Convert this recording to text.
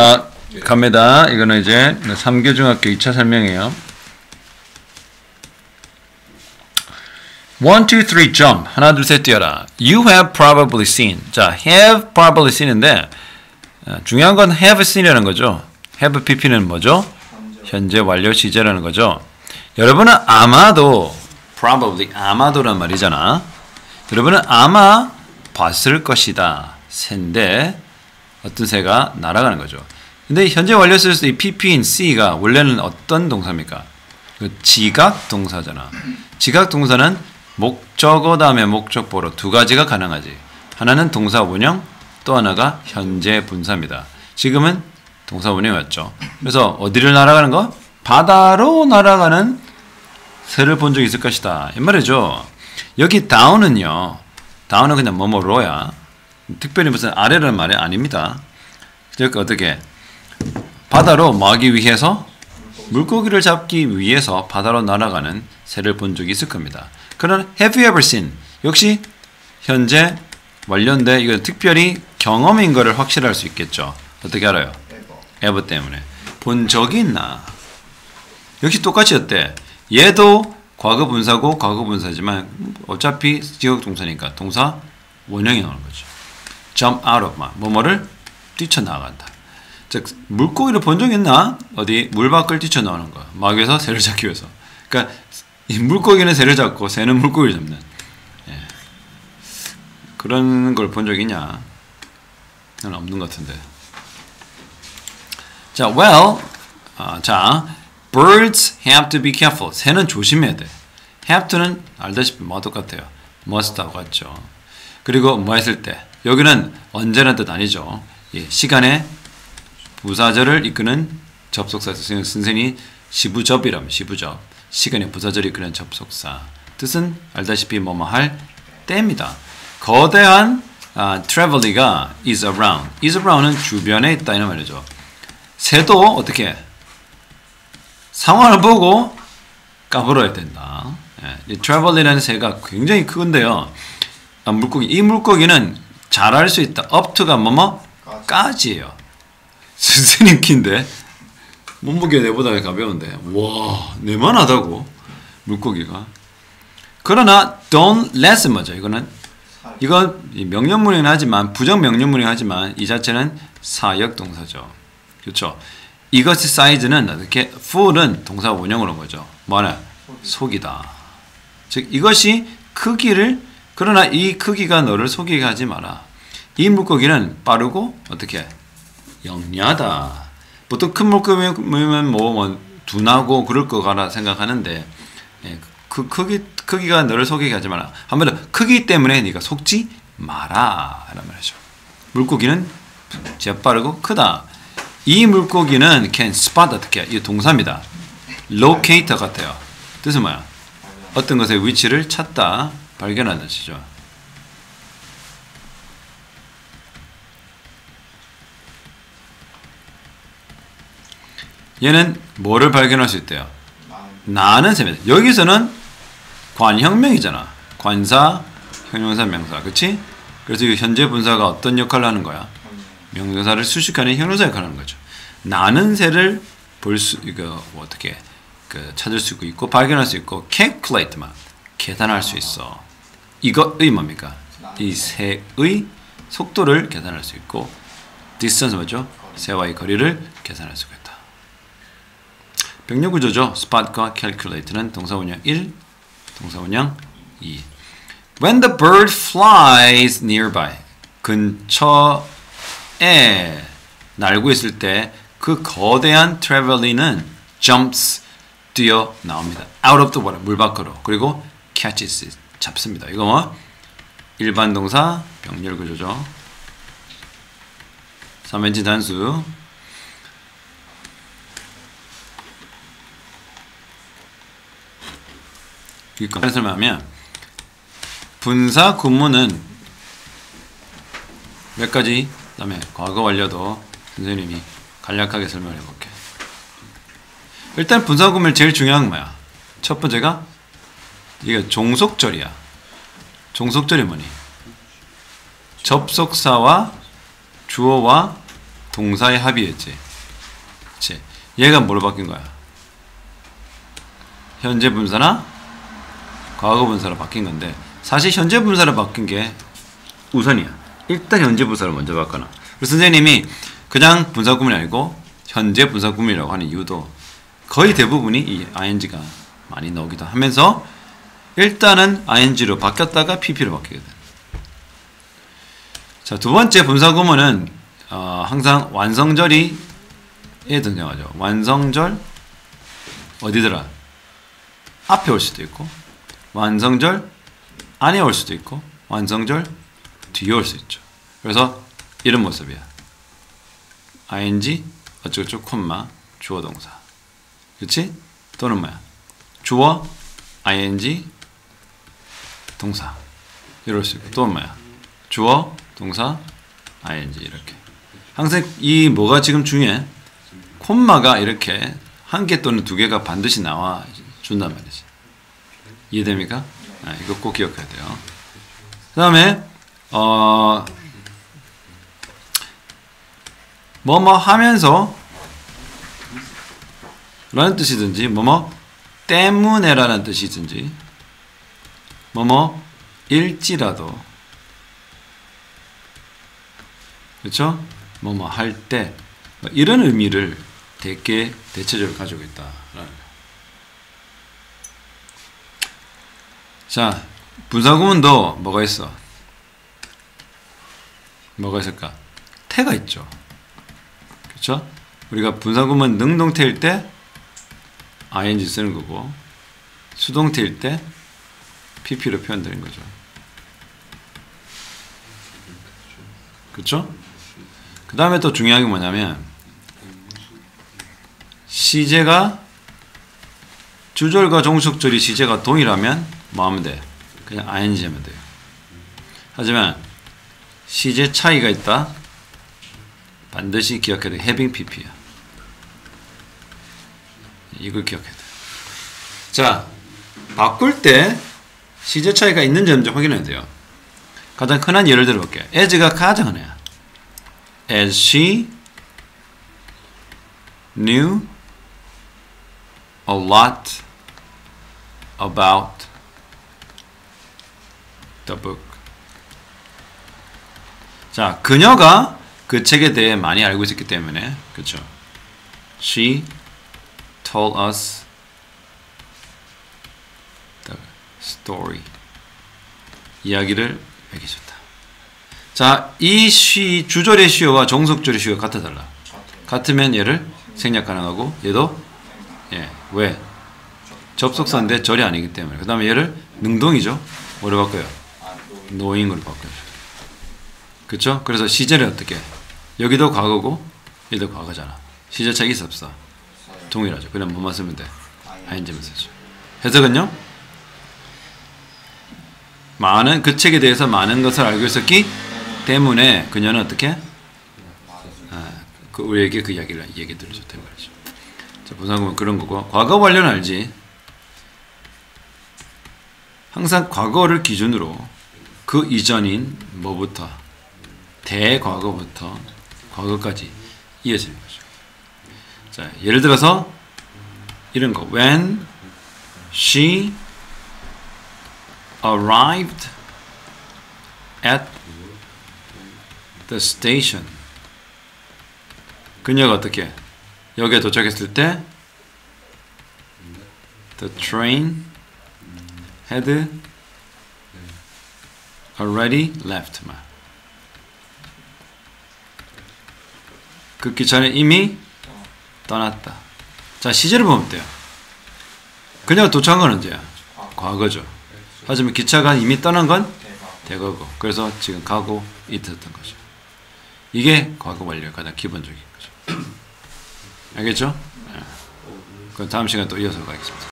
아, 갑니다. 이거는 이제 3교 중학교 2차 설명이에요. 1, 2, 3, jump. 하나, 둘, 셋 뛰어라. You have probably seen. 자, have probably seen인데 어, 중요한 건 have seen이라는 거죠. have pp는 뭐죠? 현재 완료 시제라는 거죠. 여러분은 아마도 probably 아마도란 말이잖아. 여러분은 아마 봤을 것이다. 새인데 어떤 새가 날아가는 거죠. 근데 현재 완료 쓸때이 pp인 c가 원래는 어떤 동사입니까? 그 지각 동사잖아. 지각 동사는 목적어 다음에 목적보로 두 가지가 가능하지. 하나는 동사 원형, 또 하나가 현재 분사입니다. 지금은 동사 원형이었죠. 그래서 어디를 날아가는 거? 바다로 날아가는 새를 본 적 있을 것이다. 이 말이죠. 여기 down은요. down은 그냥 뭐뭐로야. 특별히 무슨 아래라는 말이 아닙니다. 즉 어떻게 바다로 마기 위해서 물고기를 잡기 위해서 바다로 날아가는 새를 본 적이 있을 겁니다. 그러나 have you ever seen 역시 현재 완료인데 이거 특별히 경험인 거를 확실할 수 있겠죠. 어떻게 알아요? ever 때문에 본 적이 있나? 역시 똑같이 어때? 얘도 과거 분사고 과거 분사지만 어차피 지역 동사니까 동사 원형이 나오는 거죠. Jump out of 뭐뭐를 뛰쳐나간다. 즉 물고기를 본 적 있나? 어디 물 밖을 뛰쳐나오는 거. 막에서 새를 잡기 위해서. 그러니까 이 물고기는 새를 잡고 새는 물고기를 잡는 예. 그런 걸 본 적 있냐? 는 없는 것 같은데. 자, well, 아, 자, birds have to be careful. 새는 조심해야 돼. have to는 알다시피 뭐 똑같아요. must하고 같죠. 그리고 뭐 했을 때 여기는 언제나 뜻 아니죠. 예, 시간에 부사절을 이끄는 접속사 선생님이 시부접이라면 시부접 시간에 부사절을 이끄는 접속사 뜻은 알다시피 뭐뭐 할 때입니다. 거대한 아, travel이가 is around. is around은 주변에 있다 이런 말이죠. 새도 어떻게 상황을 보고 까불어야 된다. 예, 이 travel이라는 새가 굉장히 큰데요. 아, 물고기 이 물고기는 잘할 수 있다. to가 뭐뭐? 까지예요. 스님 키인데? 몸무게 내보다 가벼운데. 와 내만하다고 물고기가. 그러나 don't let 뭐죠? 이거는 이건 명령문이긴 하지만 부정 명령문이긴 하지만 이 자체는 사역 동사죠. 그렇죠? 이것의 사이즈는 어떻게 full은 동사 원형으로 온 거죠. 뭐냐? 속이다. 즉 이것이 크기를 그러나 이 크기가 너를 속이게 하지 마라 이 물고기는 빠르고 어떻게 영리하다. 보통 큰 물고기면 뭐, 뭐 둔하고 그럴 거라 생각하는데 예, 그 크기 크기가 너를 속이게 하지 마라. 한번 더 크기 때문에 네가 속지 마라. 라는 말이죠. 물고기는 재빠르고 크다. 이 물고기는 can spot 어떻게? 이 동사입니다. locator 같아요. 뜻은 뭐야? 어떤 것의 위치를 찾다, 발견하는 뜻이죠. 얘는 뭐를 발견할 수 있대요? 나는 셈이다. 여기서는 관형명이잖아. 관사, 형용사, 명사. 그치? 그래서 이 현재 분사가 어떤 역할을 하는 거야? 명사를 수식하는 형용사 역할을 하는 거죠. 나는 새를 볼 수, 이거, 뭐 어떻게, 그, 찾을 수 있고, 발견할 수 있고, calculate만, 계산할 수 있어. 이것의 뭡니까? 이 새의 속도를 계산할 수 있고, distance 뭐죠? 새와의 거리를 계산할 수가 있다. 병력 구조죠. spot과 calculate는 동사원형 1, 동사원형 2. When the bird flies nearby, 근처에 날고 있을 때 그 거대한 traveling은 jumps 뛰어 나옵니다. out of the water 물 밖으로 그리고 catches 잡습니다. 이거 뭐 일반 동사 병렬 구조죠. 삼변진 단수 이거 설명하면 분사 구문은 몇 가지 그다음에 과거 완료도 선생님이 간략하게 설명해 볼게. 일단 분사 구문 제일 중요한 건 뭐야? 첫 번째가 이게 종속절이야. 종속절이 뭐니? 접속사와 주어와 동사의 합이었지. 그치? 얘가 뭘로 바뀐 거야? 현재 분사나 과거 분사로 바뀐 건데 사실 현재 분사로 바뀐 게 우선이야. 일단 현재 분사를 먼저 바꿔놔. 그래서 선생님이 그냥 분사 구문이 아니고 현재 분사 구문이라고 하는 이유도 거의 대부분이 이 ing가 많이 나오기도 하면서 일단은 ing로 바뀌었다가 pp로 바뀌거든. 자, 두 번째 분사 구문은 어, 항상 완성절이 에 등장하죠. 완성절 어디더라? 앞에 올 수도 있고 완성절 안에 올 수도 있고 완성절 뒤에 올 수 있죠. 그래서 이런 모습이야. ing 어쩌고저쩌고 콤마 주어 동사 그렇지? 또는 뭐야? 주어 ing 동사 이럴 수 있고 또 뭐야? 주어 동사 ing 이렇게 항상 이 뭐가 지금 중요해? 콤마가 이렇게 한 개 또는 두 개가 반드시 나와 준단 말이지. 이해됩니까? 아, 이거 꼭 기억해야 돼요. 그 다음에 어 뭐뭐 하면서 라는 뜻이든지 뭐뭐 때문에 라는 뜻이든지 뭐뭐 일지라도 그렇죠? 뭐뭐 할때 뭐 이런 의미를 대개 대체적으로 가지고 거. 자, 분사구문도 뭐가 있어? 뭐가 있을까? 태가 있죠. 그렇죠? 우리가 분사구문 능동태일 때 ing 쓰는 거고 수동태일 때 pp로 표현되는 거죠. 그렇죠? 그 다음에 또 중요한 게 뭐냐면 시제가 주절과 종속절이 시제가 동일하면 뭐 하면 돼? 그냥 ing 하면 돼요. 하지만 시제 차이가 있다. 반드시 기억해야 돼. having pp야. 이걸 기억해야 돼. 자, 바꿀 때 시제 차이가 있는지 없는지 확인해야 돼요. 가장 흔한 예를 들어볼게요. as가 가장 흔해요. as she knew a lot about the book. 자, 그녀가 그 책에 대해 많이 알고 있었기 때문에 그렇죠. She told us the story. 이야기를 얘기해줬다. 자, 이 시, 주절의 시효와 종속절의 시효가 같아 달라. 같으면 얘를 생략 가능하고 얘도 예, 왜? 접속사인데 절이 아니기 때문에. 그 다음에 얘를 능동이죠. 뭐로 바꿔요? 노잉으로 바꿔요. 그쵸? 그래서 시제를 어떻게? 여기도 과거고 얘도 과거잖아. 시제 차이 있어 없어? 동일하죠. 그냥 뭐만 쓰면 돼? 아인제만 쓰죠. 해석은요? 많은 그 책에 대해서 많은 것을 알고 있었기 때문에 그녀는 어떻게? 아, 그 우리에게 그 이야기를 얘기 들어줬단 말이죠. 자, 부상은 그런 거고 과거 완료는 알지. 항상 과거를 기준으로 그 이전인 뭐부터 대과거부터 과거까지 이어지는 거죠. 자, 예를 들어서 이런 거 when she arrived at the station 그녀가 어떻게 여기에 도착했을 때 the train had already left 말. 그 기차는 이미 떠났다. 자 시제를 보면 돼요. 그녀가 도착한 건 언제야? 과거죠. 하지만 기차가 이미 떠난 건 대거고. 그래서 지금 가고 있었던 거죠. 이게 과거 완료의 가장 기본적인 거죠. 알겠죠? 네. 그럼 다음 시간 또 이어서 가겠습니다.